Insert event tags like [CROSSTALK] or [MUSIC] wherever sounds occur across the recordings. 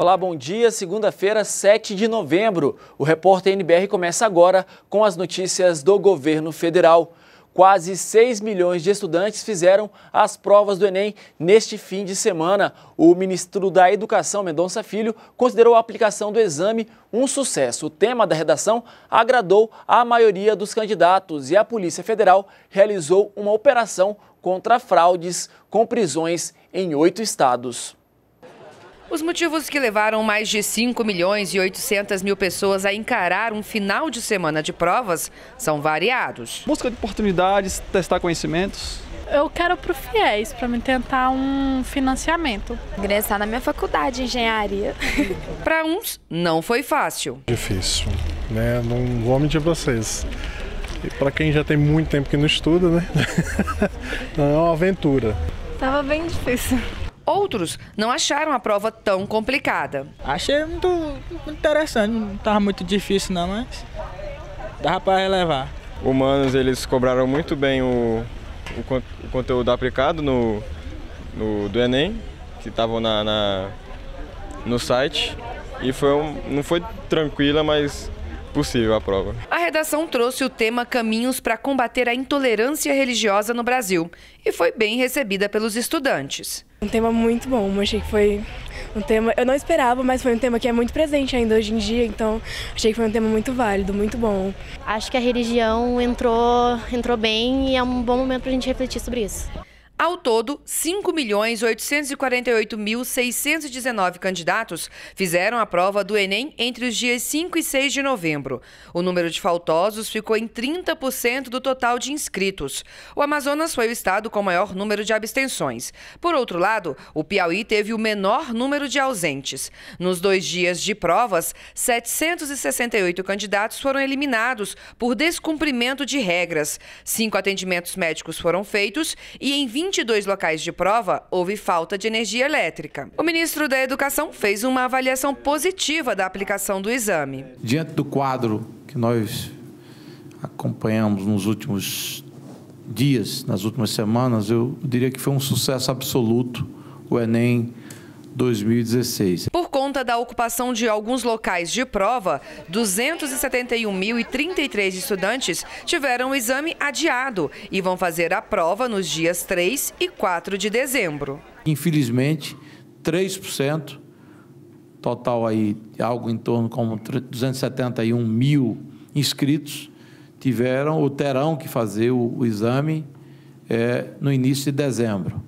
Olá, bom dia. Segunda-feira, 7 de novembro. O repórter NBR começa agora com as notícias do governo federal. Quase 6 milhões de estudantes fizeram as provas do Enem neste fim de semana. O ministro da Educação, Mendonça Filho, considerou a aplicação do exame um sucesso. O tema da redação agradou a maioria dos candidatos e a Polícia Federal realizou uma operação contra fraudes com prisões em oito estados. Os motivos que levaram mais de 5 milhões e 800 mil pessoas a encarar um final de semana de provas são variados. Busca de oportunidades, testar conhecimentos. Eu quero para o FIES, para me tentar um financiamento. Ingressar na minha faculdade de engenharia. [LAUGHS] para uns, não foi fácil. Difícil, né? Não vou mentir para vocês. E para quem já tem muito tempo que não estuda, né? [LAUGHS] Não é uma aventura. Tava bem difícil. Outros não acharam a prova tão complicada. Achei muito, interessante, não estava muito difícil não, mas dava para relevar. Humanos, eles cobraram muito bem o, o, o conteúdo aplicado no, no, do Enem, que estavam na, na, no site. E foi um, não foi tranquila, mas possível a prova. A redação trouxe o tema Caminhos para combater a intolerância religiosa no Brasil e foi bem recebida pelos estudantes. Um tema muito bom, achei que foi um tema, eu não esperava, mas foi um tema que é muito presente ainda hoje em dia, então achei que foi um tema muito válido, muito bom. Acho que a religião entrou, entrou bem e é um bom momento para a gente refletir sobre isso. Ao todo, 5.848.619 candidatos fizeram a prova do Enem entre os dias 5 e 6 de novembro. O número de faltosos ficou em 30% do total de inscritos. O Amazonas foi o estado com maior número de abstenções. Por outro lado, o Piauí teve o menor número de ausentes. Nos dois dias de provas, 768 candidatos foram eliminados por descumprimento de regras. Cinco atendimentos médicos foram feitos e em 20 22 locais de prova, houve falta de energia elétrica. O ministro da Educação fez uma avaliação positiva da aplicação do exame. Diante do quadro que nós acompanhamos nos últimos dias, nas últimas semanas, eu diria que foi um sucesso absoluto o Enem 2016. Por conta da ocupação de alguns locais de prova, 271.033 estudantes tiveram o exame adiado e vão fazer a prova nos dias 3 e 4 de dezembro. Infelizmente, 3%, total aí algo em torno como 271 mil inscritos, tiveram ou terão que fazer o, o exame é, no início de dezembro.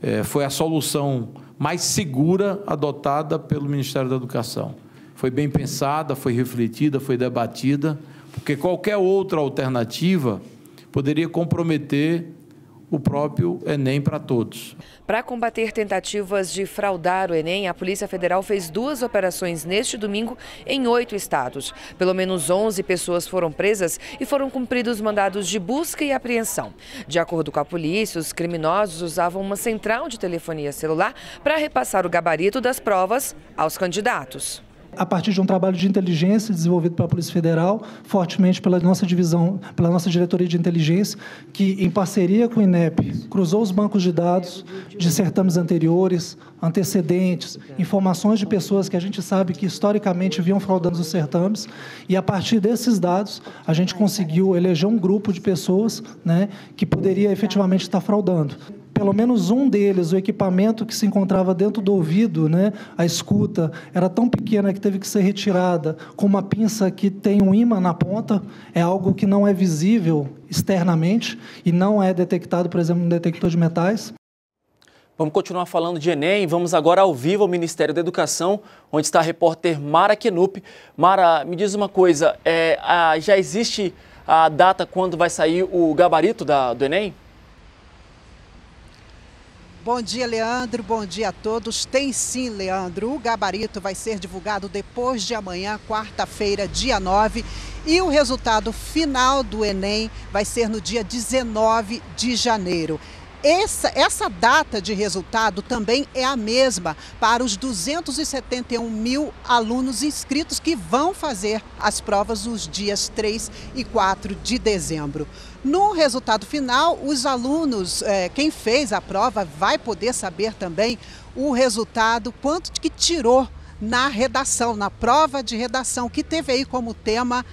É, foi a solução mais segura adotada pelo Ministério da Educação. Foi bem pensada, foi refletida, foi debatida, porque qualquer outra alternativa poderia comprometer o próprio Enem para todos. Para combater tentativas de fraudar o Enem, a Polícia Federal fez duas operações neste domingo em oito estados. Pelo menos 11 pessoas foram presas e foram cumpridos mandados de busca e apreensão. De acordo com a polícia, os criminosos usavam uma central de telefonia celular para repassar o gabarito das provas aos candidatos a partir de um trabalho de inteligência desenvolvido pela Polícia Federal, fortemente pela nossa divisão, pela nossa diretoria de inteligência, que em parceria com o INEP cruzou os bancos de dados de certames anteriores, antecedentes, informações de pessoas que a gente sabe que historicamente vinham fraudando os certames, e a partir desses dados a gente conseguiu eleger um grupo de pessoas, né, que poderia efetivamente estar fraudando pelo menos um deles, o equipamento que se encontrava dentro do ouvido, né, a escuta, era tão pequena que teve que ser retirada, com uma pinça que tem um imã na ponta, é algo que não é visível externamente e não é detectado, por exemplo, no detector de metais. Vamos continuar falando de Enem. Vamos agora ao vivo ao Ministério da Educação, onde está a repórter Mara Kenup. Mara, me diz uma coisa: é, a, já existe a data quando vai sair o gabarito da, do Enem? Bom dia, Leandro. Bom dia a todos. Tem sim, Leandro. O gabarito vai ser divulgado depois de amanhã, quarta-feira, dia 9. E o resultado final do Enem vai ser no dia 19 de janeiro. Essa, essa data de resultado também é a mesma para os 271 mil alunos inscritos que vão fazer as provas nos dias 3 e 4 de dezembro. No resultado final, os alunos, é, quem fez a prova, vai poder saber também o resultado, quanto que tirou na redação, na prova de redação, que teve aí como tema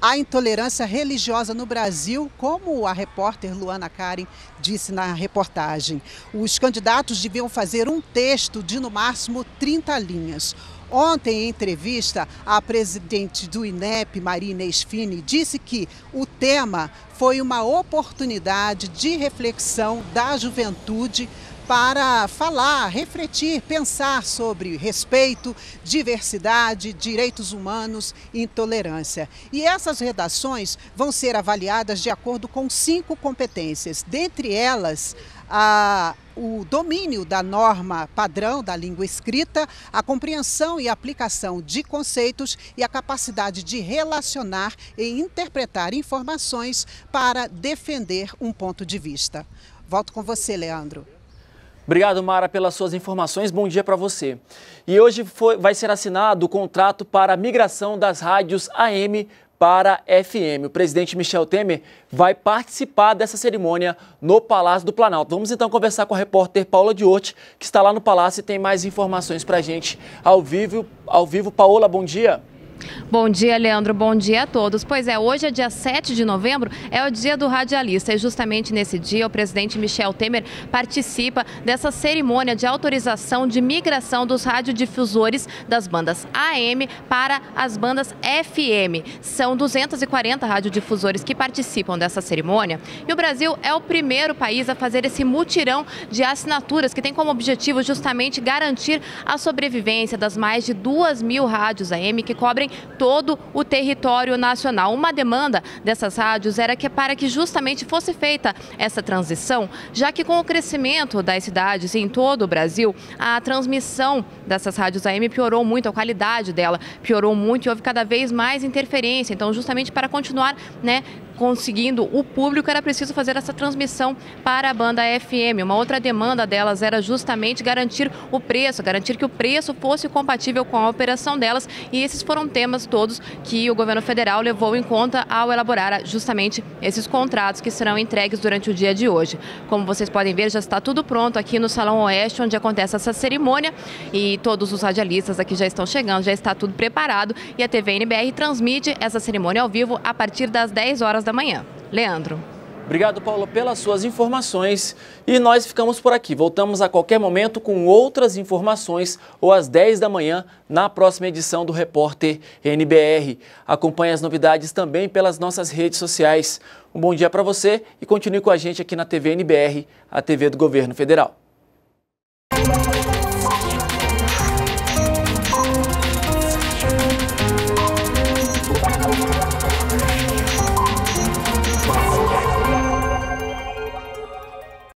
a intolerância religiosa no Brasil, como a repórter Luana Karen disse na reportagem. Os candidatos deviam fazer um texto de no máximo 30 linhas. Ontem, em entrevista, a presidente do INEP, Marina Esfini, disse que o tema foi uma oportunidade de reflexão da juventude para falar, refletir, pensar sobre respeito, diversidade, direitos humanos e intolerância. E essas redações vão ser avaliadas de acordo com cinco competências, dentre elas a, o domínio da norma padrão da língua escrita, a compreensão e aplicação de conceitos e a capacidade de relacionar e interpretar informações para defender um ponto de vista. Volto com você, Leandro. Obrigado, Mara, pelas suas informações. Bom dia para você. E hoje foi, vai ser assinado o contrato para a migração das rádios AM para FM. O presidente Michel Temer vai participar dessa cerimônia no Palácio do Planalto. Vamos então conversar com a repórter Paula Diotti, que está lá no Palácio e tem mais informações para a gente ao vivo. Ao vivo, Paola, bom dia. Bom dia, Leandro. Bom dia a todos. Pois é, hoje é dia 7 de novembro, é o dia do radialista e justamente nesse dia o presidente Michel Temer participa dessa cerimônia de autorização de migração dos radiodifusores das bandas AM para as bandas FM. São 240 radiodifusores que participam dessa cerimônia e o Brasil é o primeiro país a fazer esse mutirão de assinaturas que tem como objetivo justamente garantir a sobrevivência das mais de 2 mil rádios AM que cobrem todo o território nacional. Uma demanda dessas rádios era que para que justamente fosse feita essa transição, já que com o crescimento das cidades em todo o Brasil, a transmissão dessas rádios AM piorou muito, a qualidade dela piorou muito e houve cada vez mais interferência. Então, justamente para continuar né, conseguindo o público, era preciso fazer essa transmissão para a banda FM. Uma outra demanda delas era justamente garantir o preço, garantir que o preço fosse compatível com a operação delas. E esses foram temas todos que o governo federal levou em conta ao elaborar justamente esses contratos que serão entregues durante o dia de hoje. Como vocês podem ver, já está tudo pronto aqui no Salão Oeste, onde acontece essa cerimônia. E todos os radialistas aqui já estão chegando, já está tudo preparado. E a TV NBR transmite essa cerimônia ao vivo a partir das 10 horas da manhã. Leandro. Obrigado, Paulo, pelas suas informações. E nós ficamos por aqui. Voltamos a qualquer momento com outras informações ou às 10 da manhã na próxima edição do Repórter NBR. Acompanhe as novidades também pelas nossas redes sociais. Um bom dia para você e continue com a gente aqui na TV NBR, a TV do Governo Federal.